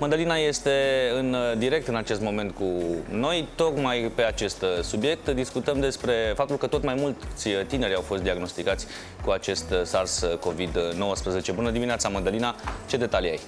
Mădălina este în direct în acest moment cu noi, tocmai pe acest subiect. Discutăm despre faptul că tot mai mulți tineri au fost diagnosticați cu acest SARS-CoV-19. Bună dimineața, Mădălina! Ce detalii ai?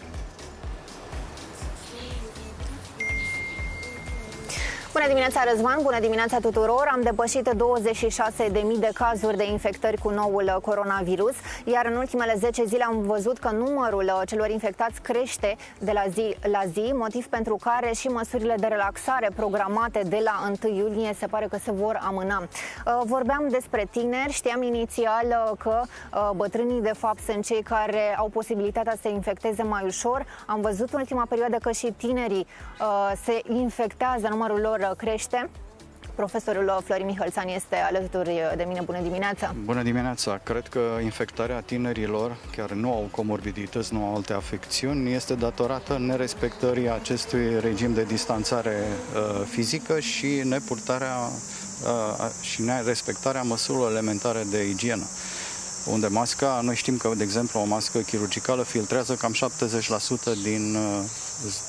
Bună dimineața, Răzvan! Bună dimineața tuturor! Am depășit 26.000 de cazuri de infectări cu noul coronavirus, iar în ultimele 10 zile am văzut că numărul celor infectați crește de la zi la zi, motiv pentru care și măsurile de relaxare programate de la 1 iulie se pare că se vor amâna. Uh, vorbeam despre tineri, știam inițial uh, că uh, bătrânii de fapt sunt cei care au posibilitatea să se infecteze mai ușor. Am văzut în ultima perioadă că și tinerii se infectează, numărul lor crește. Profesorul Florin Mihălțan este alături de mine. Bună dimineața! Bună dimineața! Cred că infectarea tinerilor, care nu au comorbidități, nu au alte afecțiuni, este datorată nerespectării acestui regim de distanțare uh, fizică și nepurtarea uh, și nerespectarea măsurilor elementare de igienă unde masca, noi știm că, de exemplu, o mască chirurgicală filtrează cam 70% din uh,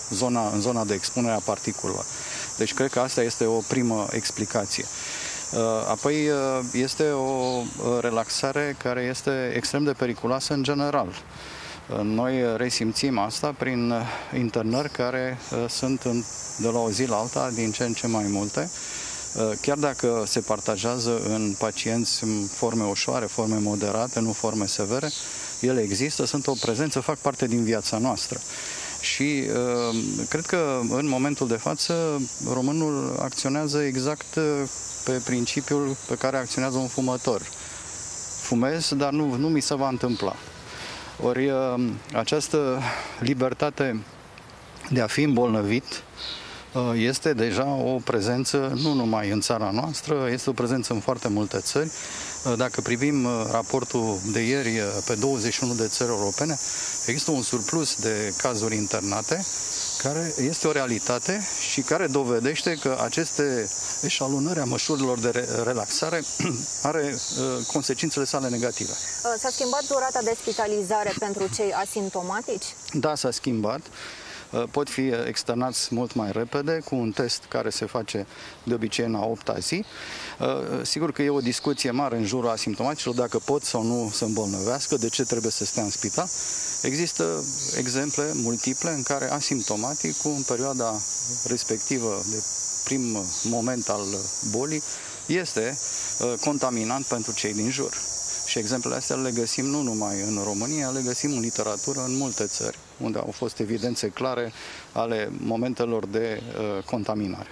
zona, în zona de expunere a particulelor. Deci cred că asta este o primă explicație. Uh, apoi uh, este o relaxare care este extrem de periculoasă în general. Noi resimțim asta prin internări care sunt de la o zi la alta din ce în ce mai multe Uh, chiar dacă se partajează în pacienți în forme ușoare, forme moderate, nu forme severe, ele există, sunt o prezență, fac parte din viața noastră. Și uh, cred că în momentul de față românul acționează exact uh, pe principiul pe care acționează un fumător. Fumez, dar nu, nu mi se va întâmpla. Ori această libertate de a fi îmbolnăvit Uh, este deja o prezență nu numai în țara noastră, este o prezență în foarte multe țări. Uh, dacă privim uh, raportul de ieri pe 21 de țări europene, există un surplus de cazuri internate care este o realitate și care dovedește că aceste eșalonări a măsurilor de relaxare are consecințele sale negative. S-a schimbat durata de spitalizare pentru cei asimptomatici? Da, s-a schimbat. Uh, pot fi uh, externați mult mai repede cu un test care se face de obicei în a 8 zi. Uh, sigur că e o discuție mare în jurul asimptomaticilor dacă pot sau nu să îmbolnăvească, de ce trebuie să stea în spital. Există exemple multiple în care asimptomaticul în perioada respectivă de prim moment al bolii este contaminant pentru cei din jur. Și exemplele astea le găsim nu numai în România, le găsim în literatură în multe țări, unde au fost evidențe clare ale momentelor de uh, contaminare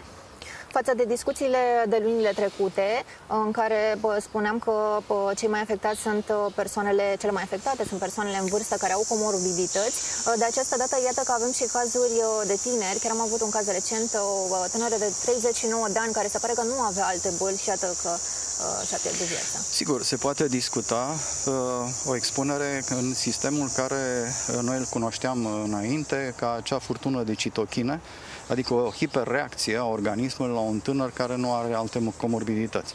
față de discuțiile de lunile trecute, în care bă, spuneam că bă, cei mai afectați sunt uh, persoanele cele mai afectate, sunt persoanele în vârstă care au comorbidități. Uh, de această dată, iată că avem și cazuri uh, de tineri. Chiar am avut un caz recent, o tânără de 39 de ani care se pare că nu avea alte boli și iată că și-a pierdut viața. Sigur, se poate discuta uh, o expunere în sistemul care noi îl cunoșteam înainte ca acea furtună de citochine, adică o hiperreacție a organismului la un tânăr care nu are alte comorbidități.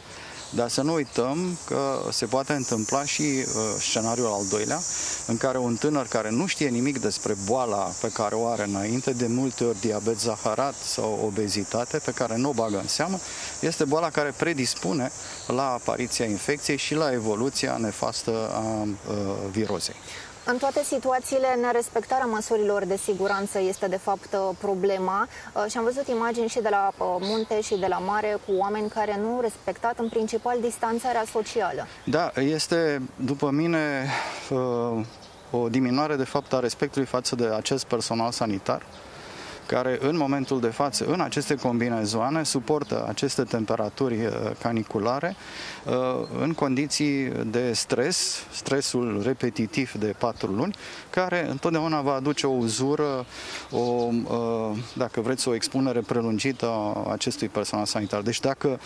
Dar să nu uităm că se poate întâmpla și uh, scenariul al doilea, în care un tânăr care nu știe nimic despre boala pe care o are înainte, de multe ori diabet zaharat sau obezitate, pe care nu o bagă în seamă, este boala care predispune la apariția infecției și la evoluția nefastă a uh, virozei. În toate situațiile, nerespectarea măsurilor de siguranță este de fapt uh, problema uh, și am văzut imagini și de la uh, munte și de la mare cu oameni care nu au respectat în principal distanțarea socială. Da, este, după mine, o diminuare de fapt a respectului față de acest personal sanitar care în momentul de față, în aceste combinezoane, suportă aceste temperaturi uh, caniculare uh, în condiții de stres, stresul repetitiv de patru luni, care întotdeauna va aduce o uzură, o, uh, dacă vreți, o expunere prelungită a acestui personal sanitar. Deci dacă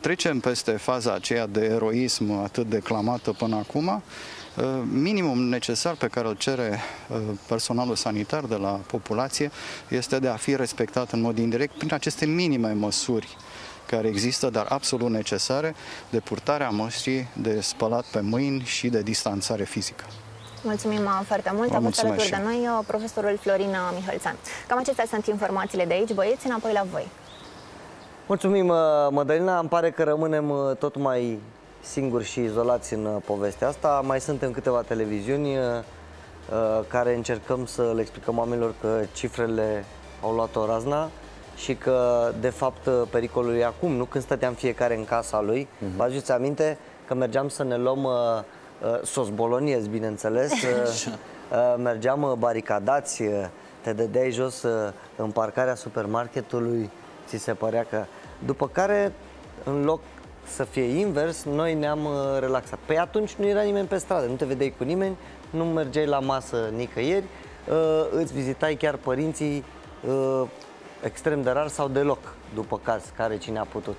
trecem peste faza aceea de eroism atât declamată până acum, Uh, minimum necesar pe care îl cere uh, personalul sanitar de la populație este de a fi respectat în mod indirect prin aceste minime măsuri care există, dar absolut necesare, de purtarea măștii, de spălat pe mâini și de distanțare fizică. Mulțumim uh, foarte mult. Vă A fost alături mulțumesc de noi uh, profesorul Florin uh, Mihălțan. Cam acestea sunt informațiile de aici. Băieți, înapoi la voi. Mulțumim, uh, Mădălina. Îmi pare că rămânem uh, tot mai singuri și izolați în uh, povestea asta. Mai suntem câteva televiziuni uh, uh, care încercăm să le explicăm oamenilor că cifrele au luat-o razna și că, de fapt, uh, pericolul e acum, nu când stăteam fiecare în casa lui. Uh-huh. Vă aduceți aminte că mergeam să ne luăm uh, uh, sos boloniez, bineînțeles, uh, uh, mergeam uh, baricadați, uh, te dădeai jos uh, în parcarea supermarketului, ți se părea că... După care, în loc să fie invers, noi ne-am uh, relaxat. Păi atunci nu era nimeni pe stradă, nu te vedeai cu nimeni, nu mergeai la masă nicăieri, uh, îți vizitai chiar părinții uh, extrem de rar sau deloc, după caz, care cine a putut.